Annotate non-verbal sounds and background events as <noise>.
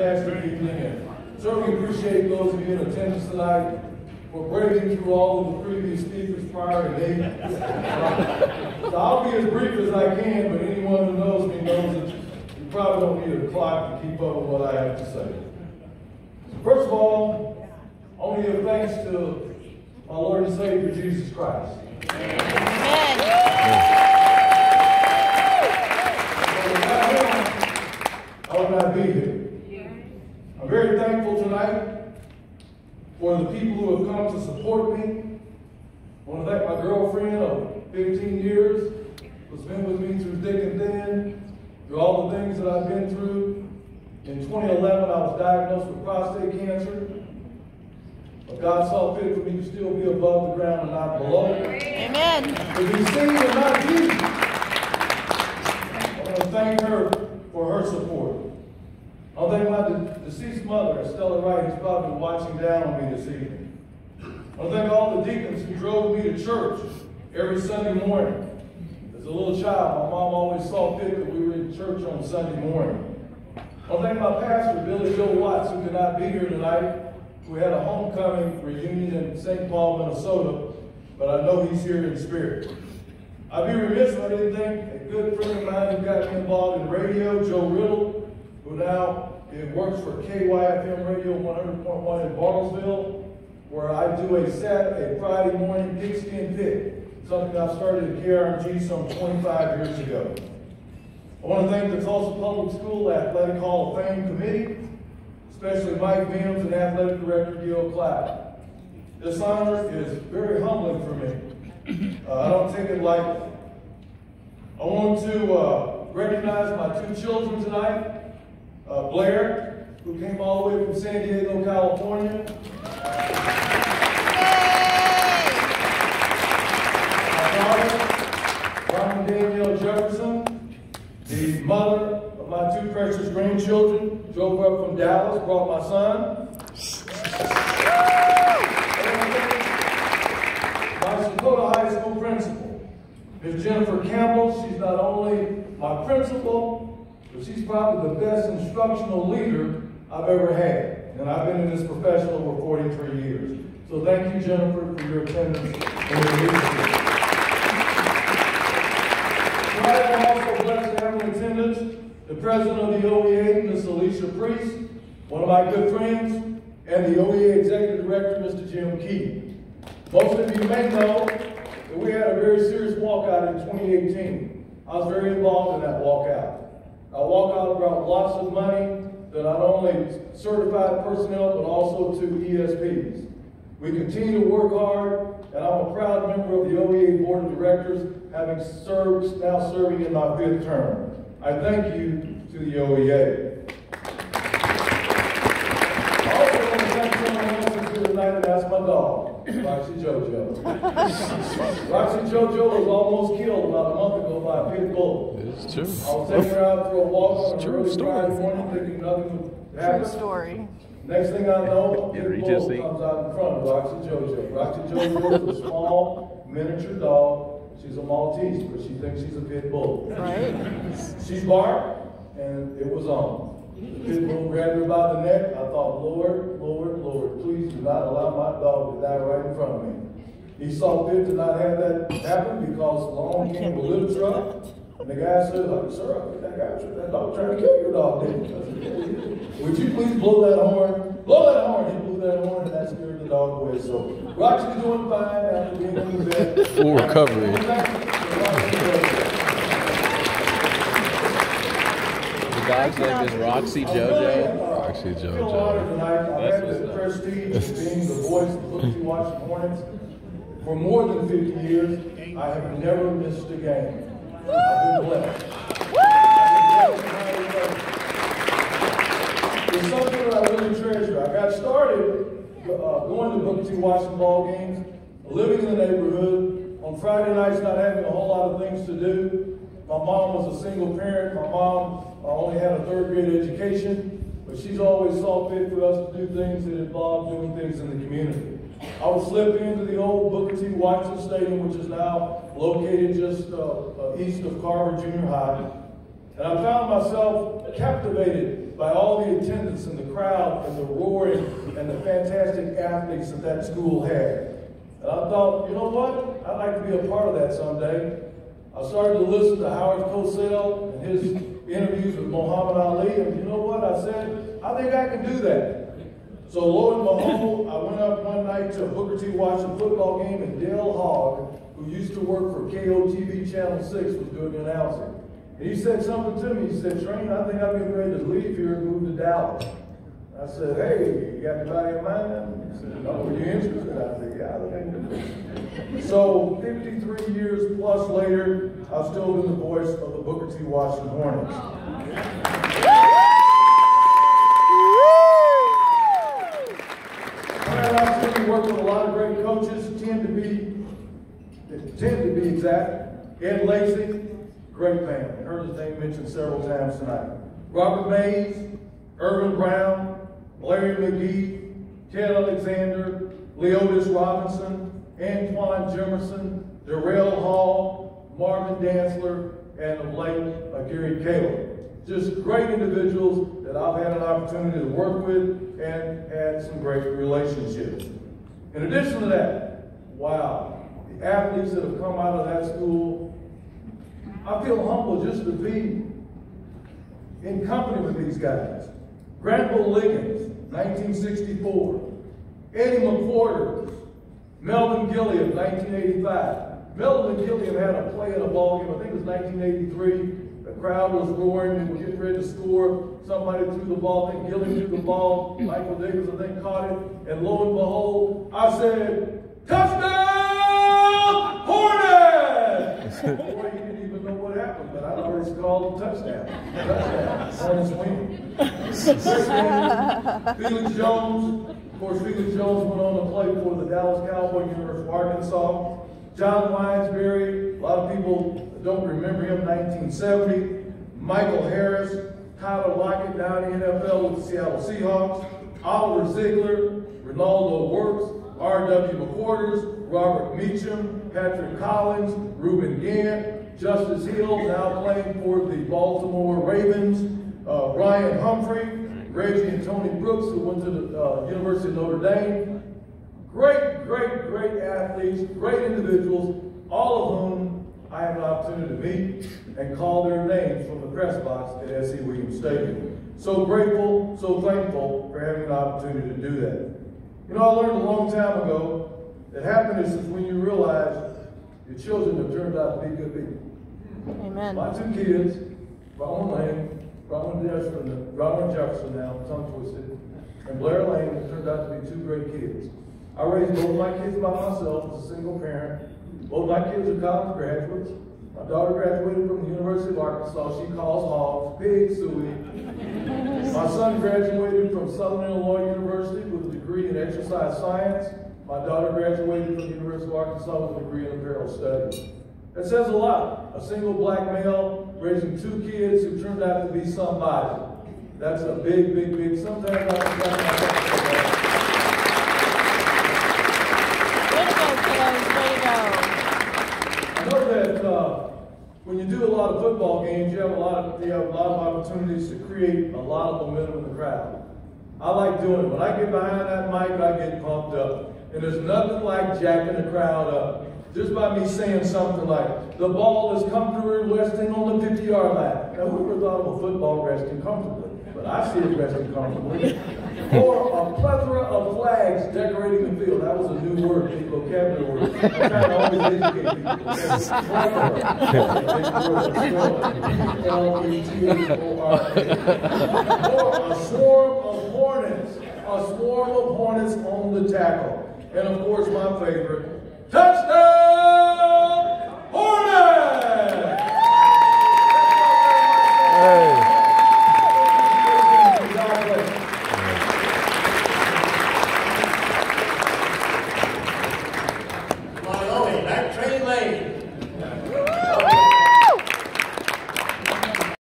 fantastic evening, and certainly appreciate those of you in attendance tonight for breaking through all of the previous speakers prior to me. so I'll be as brief as I can, but anyone who knows me knows that you probably don't need a clock to keep up with what I have to say. First of all, to give thanks to my Lord and Savior Jesus Christ. Amen. I would not be here. I'm very thankful tonight for the people who have come to support me. I want to thank my girlfriend of 15 years who's been with me through thick and thin, through all the things that I've been through. In 2011, I was diagnosed with prostate cancer. But God saw fit for me to still be above the ground and not below. Amen. To be seen and not viewed. I want to thank her for her support. I want to thank my de- deceased mother, Stella Wright, who's probably watching down on me this evening. I thank all the deacons who drove me to church every Sunday morning. As a little child, my mom always saw fit that we were in church on Sunday morning. I thank my pastor, Billy Joe Watts, who could not be here tonight. We had a homecoming reunion in St. Paul, Minnesota, but I know he's here in spirit. I'd be remiss if I didn't thank a good friend of mine who got involved in radio, Joe Riddle, who now works for KYFM Radio 100.1 in Bartlesville, where I do a set, a Friday morning pigskin pit, something I started at KRMG some 25 years ago. I want to thank the Tulsa Public School Athletic Hall of Fame Committee, especially Mike Mims and Athletic Director Gil Cloud. This honor is very humbling for me. Uh, I don't take it lightly. I want to uh, recognize my two children tonight. Uh, Blair, who came all the way from San Diego, California. My daughter, Ryan Danielle Jefferson, the mother of my two precious grandchildren, drove up from Dallas, brought my son. my Dakota High School principal, Ms. Jennifer Campbell. She's not only my principal, she's probably the best instructional leader I've ever had. And I've been in this profession over 43 years. So thank you, Jennifer, for your attendance and your leadership. I'm also blessed to have in attendance the president of the OEA, Ms. Alicia Priest, one of my good friends, and the OEA executive director, Mr. Jim Key. Most of you may know that we had a very serious walkout in 2018. I was very involved in that walkout. A walkout brought lots of money to not only certified personnel, but also to ESPs. We continue to work hard, and I'm a proud member of the OEA Board of Directors, having served, now serving in my fifth term. I thank you to the OEA. I also want to thank someone else who's here tonight, and that's my dog, Roxy Jojo. Roxy Jojo was almost killed about a month ago by a pit bull. It's true. I was taking her out for a walk on a True story. Morning, thinking nothing would happen. True story. Next thing I know, a Yeah, pit bull comes out in front of Roxy Jojo. Roxy Jojo is a small, miniature dog. She's a Maltese, but she thinks she's a pit bull. Right? She barked, and it was on. The pit bull grabbed her by the neck. I thought, Lord, Lord, Lord, please do not allow my dog to die right in front of me. He saw fit to not have that happen because along came a little truck, and the guy said, like, sir, I think that guy, that dog trying to kill your dog, didn't he? Would you please blow that horn? Blow that horn. He blew that horn, and that scared the dog away. So Roxy's doing fine after being in the bed. Full recovery. The dog's name is Roxy Jojo. Roxy I feel honored Jojo. That's what's up. prestige of being the voice of Booker T. Washington Hornets for more than 50 years. I have never missed a game. I've been blessed. It's something that I really treasure. I got started uh, going to Booker T. Washington ball games, living in the neighborhood. On Friday nights, not having a whole lot of things to do. My mom was a single parent. My mom only had a third grade education, but she's always saw fit for us to do things that involve doing things in the community. I would slip into the old Booker T. Washington Stadium, which is now located just uh, uh, east of Carver Junior High. And I found myself captivated by all the attendance and the crowd and the roaring and the fantastic athletes that that school had. And I thought, you know what? I'd like to be a part of that someday. I started to listen to Howard Cosell and his interviews with Muhammad Ali, and you know what? I said, I think I can do that. So lo and behold, I went up one night to Booker T. Washington football game, and Dale Hogg, who used to work for KOTV Channel 6, was doing the announcing. And he said something to me. He said, Train, I think I'm getting ready to leave here and move to Dallas. I said, hey, you got anybody in mind? He said, no, are you interested? I said, yeah, I think So 53 years plus later, I've still been the voice of the Booker T. Washington Hornets. I had an opportunity to work with a lot of great coaches, tend to be, tend to be exact. Ed Lacy, great man. I heard his name mentioned several times tonight. Robert Mays, Irvin Brown, Larry McGee, Ted Alexander, Leotis Robinson, Antoine Jemerson, Darrell Hall, Marvin Dantzler, and of late, uh, Gary Caleb. Just great individuals that I've had an opportunity to work with and had some great relationships. In addition to that, wow, the athletes that have come out of that school, I feel humbled just to be in company with these guys. Granville Liggins, 1964. Eddie McQuarters, Melvin Gilliam, 1985. Melvin Gilliam had a play in a ball game, I think it was 1983. The crowd was roaring, were getting ready to score. Somebody threw the ball, I think Gilliam threw the ball. Michael Davis, I think, caught it. And lo and behold, I said, touchdown, Hornets! <laughs> Boy, you didn't even know what happened, but I'd already called a touchdown. Touchdown, Hornets win. Felix Jones, of course, Felix Jones went on to play for the Dallas Cowboys, University of Arkansas. John Winesberry, a lot of people don't remember him, 1970. Michael Harris, Tyler Lockett down in the NFL with the Seattle Seahawks. Oliver Ziegler, Ronaldo Works, R.W. McQuarters, Robert Meacham, Patrick Collins, Ruben Gant, Justice Hill, now playing for the Baltimore Ravens, uh, Ryan Humphrey, Reggie and Tony Brooks, who went to the uh, University of Notre Dame. Great, great, great athletes, great individuals, all of whom I have an opportunity to meet and call their names from the press box at S.C. Williams Stadium. So grateful, so thankful for having an opportunity to do that. You know, I learned a long time ago that happiness is when you realize your children have turned out to be good people. Amen. My two kids, Ronald Lane, Ronald Jefferson, Ronald Jefferson now, tongue twisted, and Blair Lane turned out to be two great kids. I raised both my kids by myself as a single parent. Both my kids are college graduates. My daughter graduated from the University of Arkansas. She calls hogs, big suey. My son graduated from Southern Illinois University with a degree in exercise science. My daughter graduated from the University of Arkansas with a degree in apparel studies. That says a lot. A single black male raising two kids who turned out to be somebody. That's a big, big, big. Sometimes I Way to go, kiddos. Way to go. I know that uh, when you do a lot of football games, you have a lot of you have a lot of opportunities to create a lot of momentum in the crowd. I like doing it. When I get behind that mic, I get pumped up. And there's nothing like jacking the crowd up. Just by me saying something like, the ball is comfortably resting on the 50 yard line. Now, who ever thought of a football resting comfortably? But I see it resting comfortably. or a plethora of flags decorating the field. That was a new word, a vocabulary word. I'm trying to always educate people. L-E-T-H-O-R-A. Or a swarm of hornets. A swarm of hornets on the tackle. And of course, my favorite, Order!